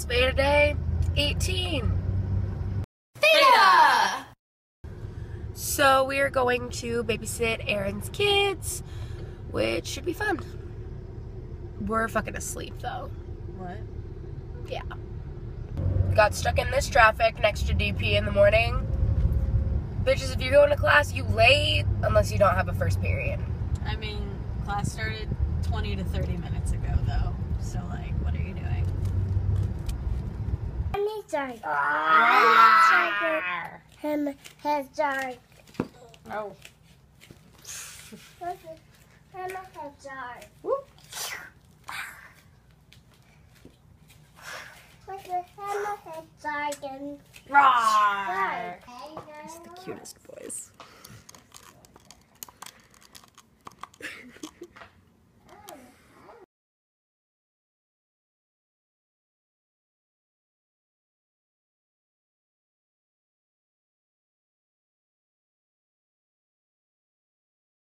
What's VEDA Day? 18. Theta! So we are going to babysit Aaron's kids, which should be fun. We're fucking asleep though. What? Yeah. Got stuck in this traffic next to DP in the morning. Bitches, if you're going to class, you late unless you don't have a first period. I mean, class started 20 to 30 minutes ago, though. So, like, Mommy's dark. Ah. Mommy's dark. Him, his dark. Oh. Him, his dark. Whoop. It's the cutest boys.